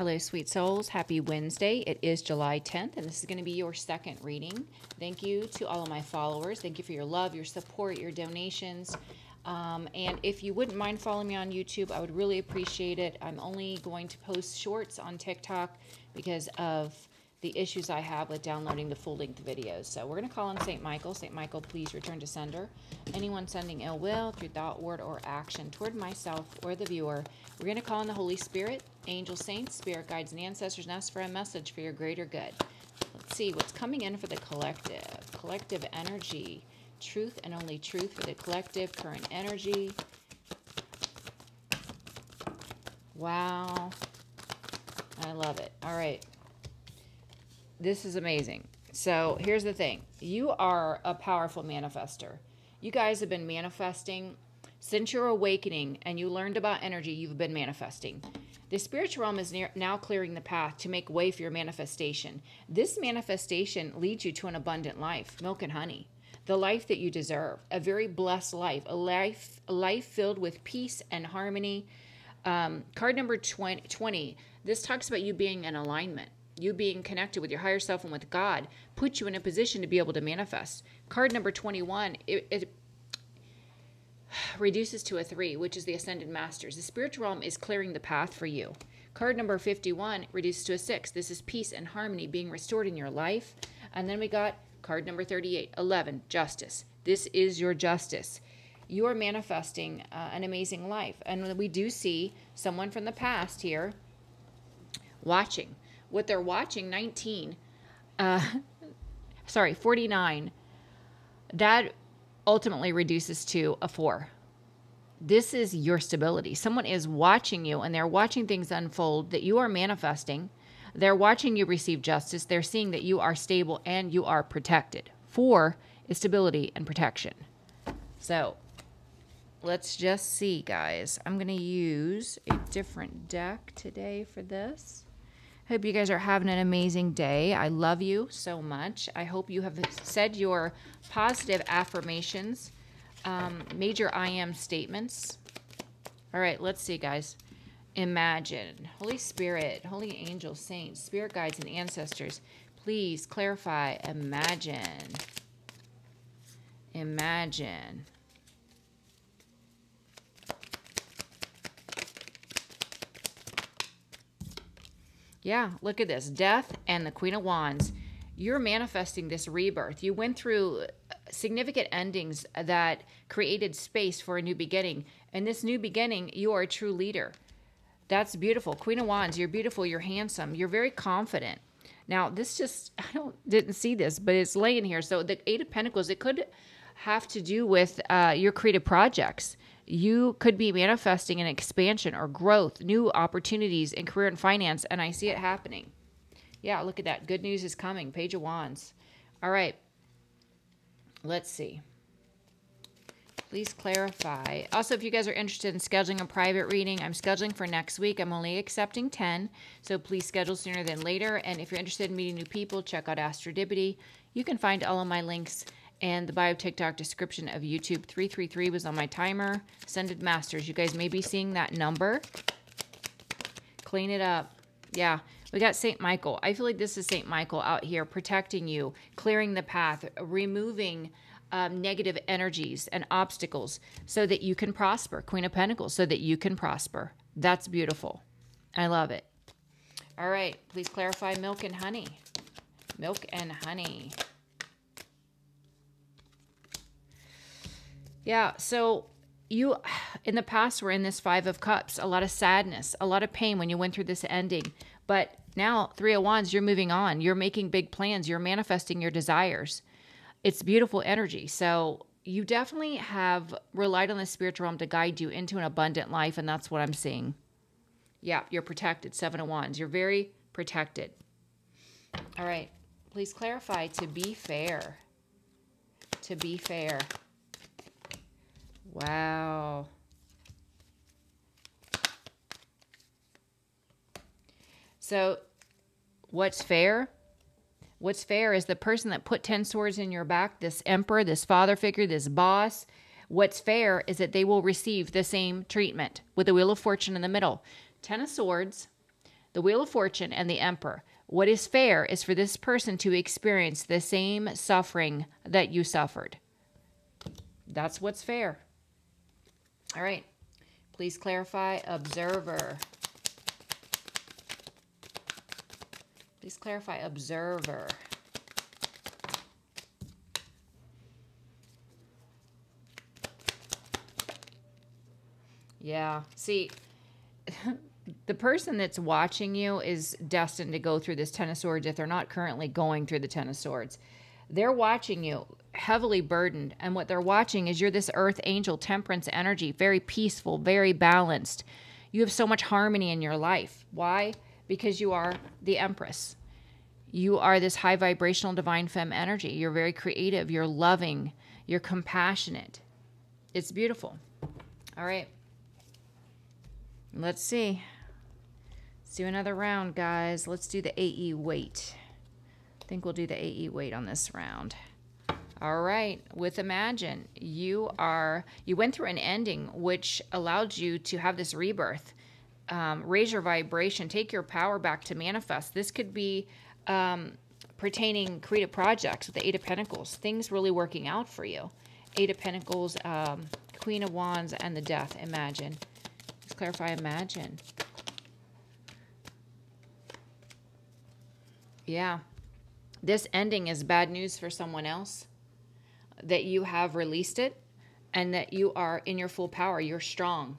Hello, sweet souls. Happy Wednesday. It is July 10th, and this is going to be your second reading. Thank you to all of my followers. Thank you for your love, your support, your donations. Um, and if you wouldn't mind following me on YouTube, I would really appreciate it. I'm only going to post shorts on TikTok because of the issues I have with downloading the full length videos. So we're going to call on St. Michael. St. Michael, please return to sender. Anyone sending ill will through thought, word, or action toward myself or the viewer, we're going to call on the Holy Spirit, angel saints, spirit guides, and ancestors, and ask for a message for your greater good. Let's see what's coming in for the collective. Collective energy. Truth and only truth for the collective current energy. Wow. I love it. All right this is amazing. So here's the thing you are a powerful manifester. You guys have been manifesting since your awakening and you learned about energy, you've been manifesting. The spiritual realm is near, now clearing the path to make way for your manifestation. This manifestation leads you to an abundant life, milk and honey, the life that you deserve, a very blessed life, a life, a life filled with peace and harmony. Um, card number 20, 20, this talks about you being in alignment you being connected with your higher self and with God, puts you in a position to be able to manifest. Card number 21, it, it reduces to a three, which is the ascended masters. The spiritual realm is clearing the path for you. Card number 51 reduces to a six. This is peace and harmony being restored in your life. And then we got card number 38, 11, justice. This is your justice. You are manifesting uh, an amazing life. And we do see someone from the past here watching what they're watching 19 uh, sorry 49 that ultimately reduces to a 4 this is your stability. Someone is watching you and they're watching things unfold that you are manifesting. They're watching you receive justice. They're seeing that you are stable and you are protected. 4 is stability and protection. So let's just see guys. I'm going to use a different deck today for this Hope you guys are having an amazing day. I love you so much. I hope you have said your positive affirmations, um, made your I am statements. All right, let's see, guys. Imagine. Holy Spirit, Holy Angel, Saints, Spirit Guides, and Ancestors, please clarify. Imagine. Imagine. Yeah, look at this death and the Queen of Wands. You're manifesting this rebirth. You went through significant endings that created space for a new beginning. And this new beginning, you are a true leader. That's beautiful. Queen of Wands, you're beautiful, you're handsome, you're very confident. Now, this just, I don't, didn't see this, but it's laying here. So the Eight of Pentacles, it could have to do with uh, your creative projects you could be manifesting an expansion or growth, new opportunities in career and finance, and I see it happening. Yeah, look at that. Good news is coming. Page of Wands. All right. Let's see. Please clarify. Also, if you guys are interested in scheduling a private reading, I'm scheduling for next week. I'm only accepting 10, so please schedule sooner than later. And if you're interested in meeting new people, check out Astrodipity. You can find all of my links and the bio TikTok description of YouTube 333 was on my timer. Ascended Masters. You guys may be seeing that number. Clean it up. Yeah, we got St. Michael. I feel like this is St. Michael out here protecting you, clearing the path, removing um, negative energies and obstacles so that you can prosper. Queen of Pentacles, so that you can prosper. That's beautiful. I love it. All right, please clarify milk and honey. Milk and honey. Yeah. So you, in the past, were in this Five of Cups, a lot of sadness, a lot of pain when you went through this ending. But now, Three of Wands, you're moving on. You're making big plans. You're manifesting your desires. It's beautiful energy. So you definitely have relied on the spiritual realm to guide you into an abundant life. And that's what I'm seeing. Yeah, you're protected. Seven of Wands. You're very protected. All right. Please clarify to be fair. To be fair. Wow. So, what's fair? What's fair is the person that put 10 swords in your back, this emperor, this father figure, this boss. What's fair is that they will receive the same treatment with the Wheel of Fortune in the middle. Ten of Swords, the Wheel of Fortune, and the Emperor. What is fair is for this person to experience the same suffering that you suffered. That's what's fair. All right. Please clarify observer. Please clarify observer. Yeah. See, the person that's watching you is destined to go through this Ten of Swords if they're not currently going through the Ten of Swords. They're watching you heavily burdened, and what they're watching is you're this earth angel temperance energy, very peaceful, very balanced. You have so much harmony in your life. Why? Because you are the Empress. You are this high vibrational divine femme energy. You're very creative, you're loving, you're compassionate. It's beautiful. All right. Let's see. Let's do another round, guys. Let's do the AE Waite. I think we'll do the AE Waite on this round. All right, with Imagine, you are you went through an ending which allowed you to have this rebirth. Um, raise your vibration, take your power back to manifest. This could be um, pertaining creative projects with the Eight of Pentacles, things really working out for you. Eight of Pentacles, um, Queen of Wands, and the Death. Imagine. Let's clarify. Imagine. Yeah. This ending is bad news for someone else. That you have released it and that you are in your full power. You're strong.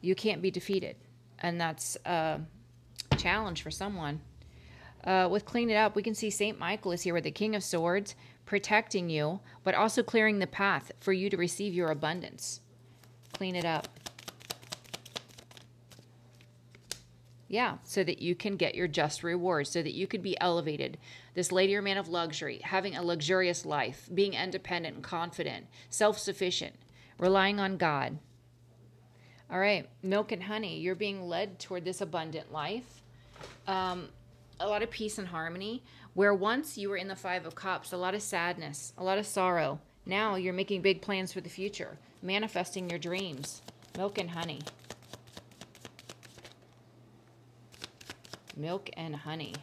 You can't be defeated. And that's a challenge for someone. Uh, with Clean It Up, we can see St. Michael is here with the King of Swords, protecting you, but also clearing the path for you to receive your abundance. Clean it up. Yeah, so that you can get your just reward, so that you could be elevated. This lady or man of luxury, having a luxurious life, being independent and confident, self sufficient, relying on God. All right, milk and honey, you're being led toward this abundant life. Um, a lot of peace and harmony. Where once you were in the Five of Cups, a lot of sadness, a lot of sorrow. Now you're making big plans for the future, manifesting your dreams. Milk and honey. Milk and honey.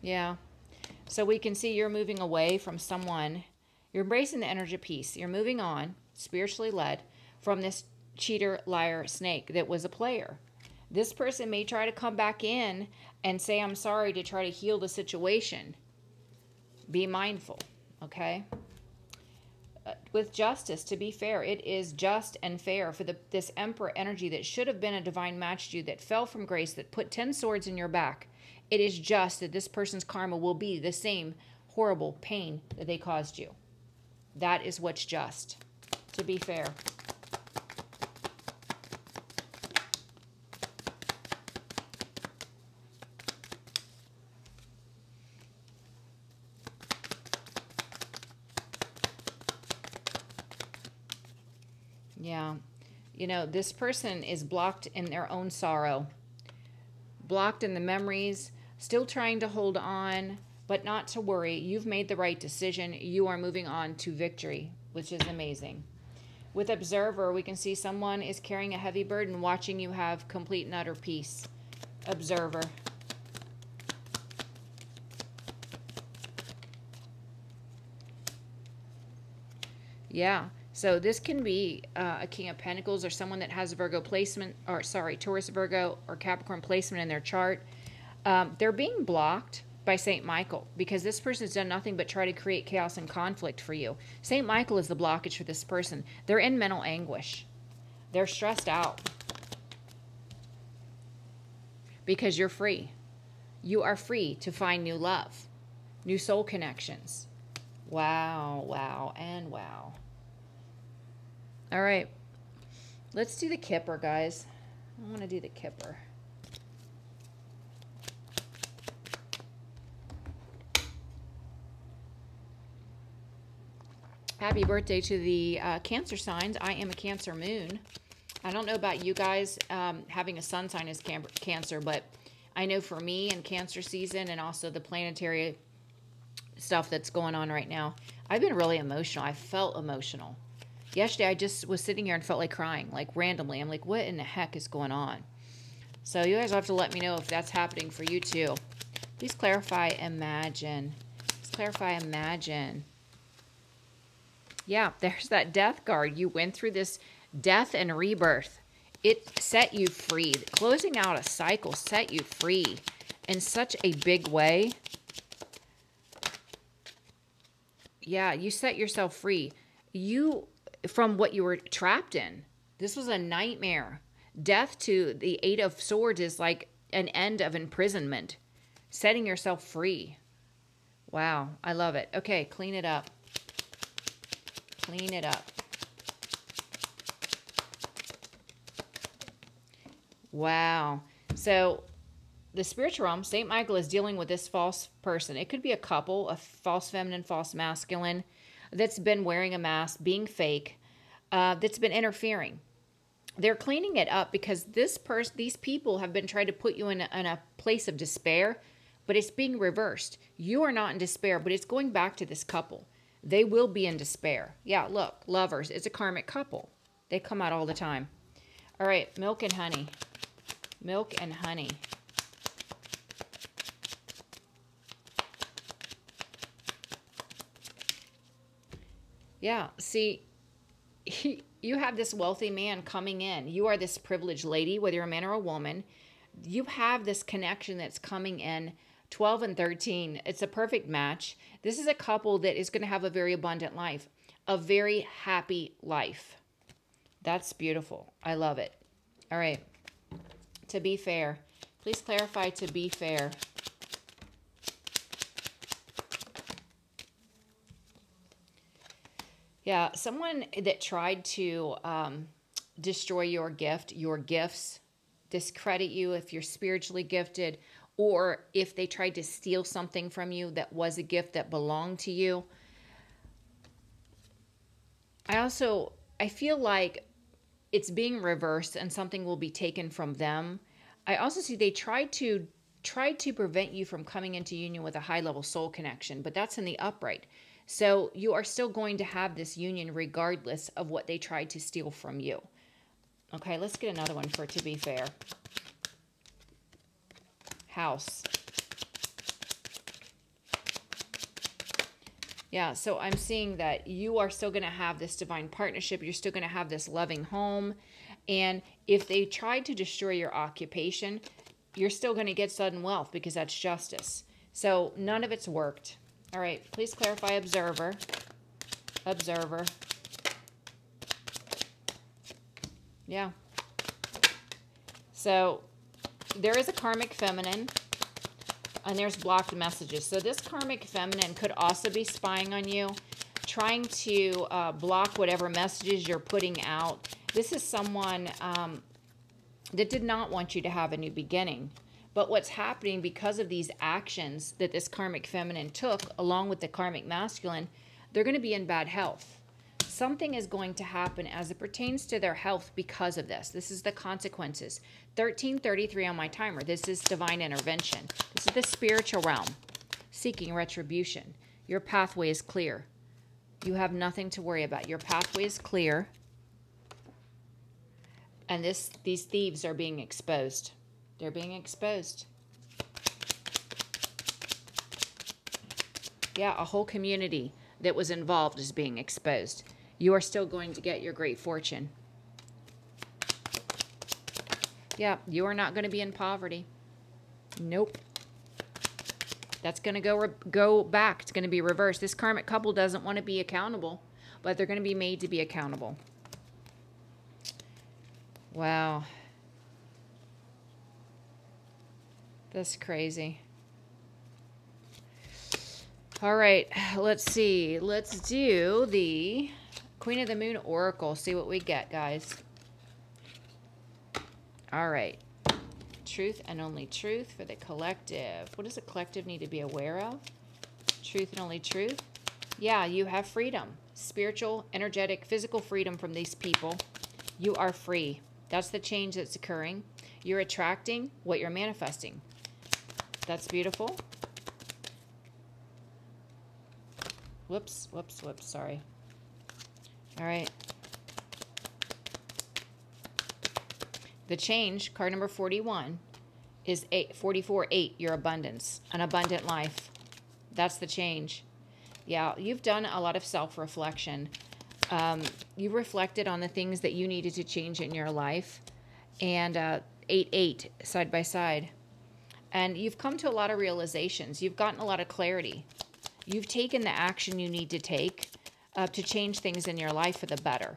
Yeah. So we can see you're moving away from someone. You're embracing the energy peace. You're moving on, spiritually led, from this cheater, liar, snake that was a player. This person may try to come back in and say, I'm sorry to try to heal the situation. Be mindful, okay? With justice to be fair it is just and fair for the, this emperor energy that should have been a divine match to you that fell from grace that put 10 swords in your back. It is just that this person's karma will be the same horrible pain that they caused you. That is what's just to be fair Yeah. You know, this person is blocked in their own sorrow, blocked in the memories, still trying to hold on, but not to worry. You've made the right decision. You are moving on to victory, which is amazing. With Observer, we can see someone is carrying a heavy burden, watching you have complete and utter peace. Observer. Yeah. So this can be uh, a King of Pentacles or someone that has a Virgo placement, or sorry, Taurus, Virgo, or Capricorn placement in their chart. Um, they're being blocked by St. Michael because this person has done nothing but try to create chaos and conflict for you. St. Michael is the blockage for this person. They're in mental anguish. They're stressed out because you're free. You are free to find new love, new soul connections. Wow, wow, and wow. All right. Let's do the kipper, guys. I want to do the kipper. Happy birthday to the uh, Cancer signs. I am a Cancer moon. I don't know about you guys um, having a sun sign as Cancer, but I know for me in Cancer season and also the planetary stuff that's going on right now, I've been really emotional. I felt emotional. Yesterday, I just was sitting here and felt like crying, like randomly. I'm like, what in the heck is going on? So you guys will have to let me know if that's happening for you too. Please clarify, imagine. Please clarify, imagine. Yeah, there's that death card. You went through this death and rebirth. It set you free. Closing out a cycle set you free in such a big way. Yeah, you set yourself free. You, from what you were trapped in. This was a nightmare. Death to the Eight of Swords is like an end of imprisonment, setting yourself free. Wow, I love it. Okay, clean it up. Clean it up. Wow. So the spiritual realm, St. Michael is dealing with this false person. It could be a couple, a false feminine, false masculine, that's been wearing a mask, being fake, uh, that's been interfering. They're cleaning it up because this person, these people have been trying to put you in a, in a place of despair, but it's being reversed. You are not in despair, but it's going back to this couple. They will be in despair. Yeah, look, lovers. It's a karmic couple. They come out all the time. All right, milk and honey. Milk and honey. Yeah, see, he, you have this wealthy man coming in. You are this privileged lady, whether you're a man or a woman. You have this connection that's coming in 12 and 13. It's a perfect match. This is a couple that is going to have a very abundant life, a very happy life. That's beautiful. I love it. All right. To be fair, please clarify to be fair. Yeah, someone that tried to um, destroy your gift, your gifts, discredit you if you're spiritually gifted, or if they tried to steal something from you that was a gift that belonged to you. I also I feel like it's being reversed and something will be taken from them. I also see they tried to tried to prevent you from coming into union with a high level soul connection, but that's in the upright. So you are still going to have this union regardless of what they tried to steal from you. Okay, let's get another one for it to be fair. House. Yeah, so I'm seeing that you are still going to have this divine partnership. You're still going to have this loving home. And if they tried to destroy your occupation, you're still going to get sudden wealth because that's justice. So none of it's worked. All right, please clarify observer. Observer. Yeah. So there is a karmic feminine and there's blocked messages. So this karmic feminine could also be spying on you, trying to uh, block whatever messages you're putting out. This is someone um, that did not want you to have a new beginning. But what's happening because of these actions that this karmic feminine took, along with the karmic masculine, they're going to be in bad health. Something is going to happen as it pertains to their health because of this. This is the consequences. 1333 on my timer. This is divine intervention. This is the spiritual realm seeking retribution. Your pathway is clear. You have nothing to worry about. Your pathway is clear. And this these thieves are being exposed. They're being exposed. Yeah, a whole community that was involved is being exposed. You are still going to get your great fortune. Yeah, you are not going to be in poverty. Nope. That's going to go go back. It's going to be reversed. This karmic couple doesn't want to be accountable, but they're going to be made to be accountable. Wow. That's crazy. All right, let's see. Let's do the Queen of the Moon Oracle. See what we get, guys. All right. Truth and only truth for the collective. What does the collective need to be aware of? Truth and only truth. Yeah, you have freedom. Spiritual, energetic, physical freedom from these people. You are free. That's the change that's occurring. You're attracting what you're manifesting. That's beautiful. Whoops, whoops, whoops. Sorry. All right. The change, card number 41, is eight, 44 8, your abundance, an abundant life. That's the change. Yeah, you've done a lot of self reflection. Um, you reflected on the things that you needed to change in your life. And uh, 8 8 side by side. And you've come to a lot of realizations. You've gotten a lot of clarity. You've taken the action you need to take uh, to change things in your life for the better.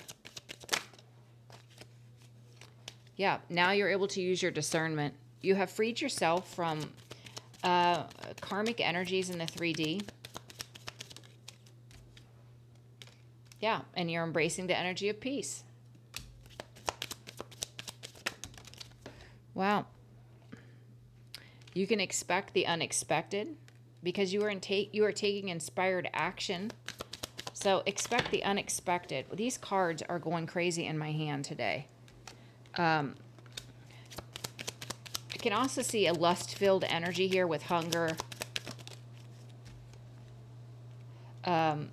Yeah, now you're able to use your discernment. You have freed yourself from uh, karmic energies in the 3D. Yeah, and you're embracing the energy of peace. Wow. You can expect the unexpected because you are in you are taking inspired action. So expect the unexpected. These cards are going crazy in my hand today. Um, I can also see a lust-filled energy here with hunger. Um,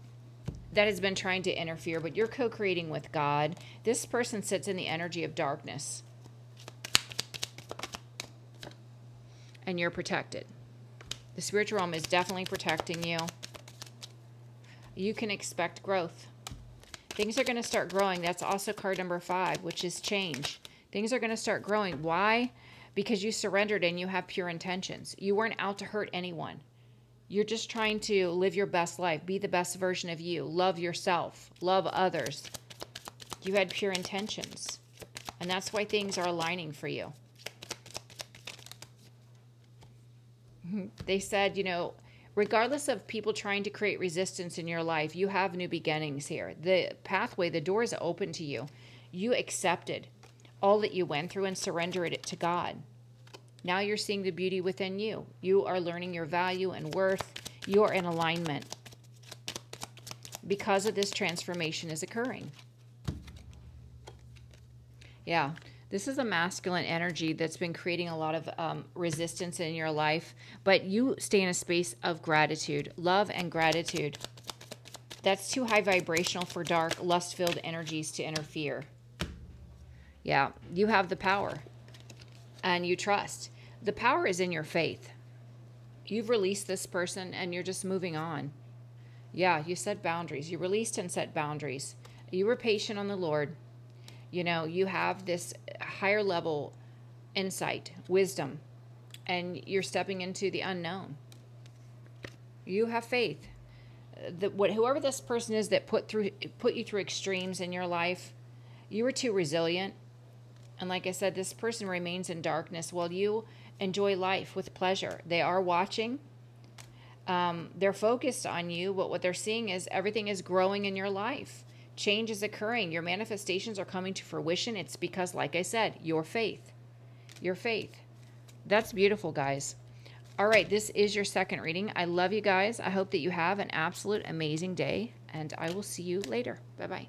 that has been trying to interfere, but you're co-creating with God. This person sits in the energy of darkness. And you're protected. The spiritual realm is definitely protecting you. You can expect growth. Things are going to start growing. That's also card number five, which is change. Things are going to start growing. Why? Because you surrendered and you have pure intentions. You weren't out to hurt anyone. You're just trying to live your best life, be the best version of you, love yourself, love others. You had pure intentions. And that's why things are aligning for you. They said, you know, regardless of people trying to create resistance in your life, you have new beginnings here. The pathway, the door is open to you. You accepted all that you went through and surrendered it to God. Now you're seeing the beauty within you. You are learning your value and worth. You are in alignment because of this transformation is occurring. Yeah. This is a masculine energy that's been creating a lot of um, resistance in your life, but you stay in a space of gratitude, love, and gratitude. That's too high vibrational for dark, lust filled energies to interfere. Yeah, you have the power and you trust. The power is in your faith. You've released this person and you're just moving on. Yeah, you set boundaries. You released and set boundaries. You were patient on the Lord you know, you have this higher level insight, wisdom, and you're stepping into the unknown. You have faith. That what whoever this person is that put through put you through extremes in your life, you were too resilient. And like I said, this person remains in darkness while you enjoy life with pleasure. They are watching. Um, they're focused on you, but what they're seeing is everything is growing in your life change is occurring. Your manifestations are coming to fruition. It's because, like I said, your faith. Your faith. That's beautiful, guys. All right, this is your second reading. I love you guys. I hope that you have an absolute amazing day, and I will see you later. Bye bye.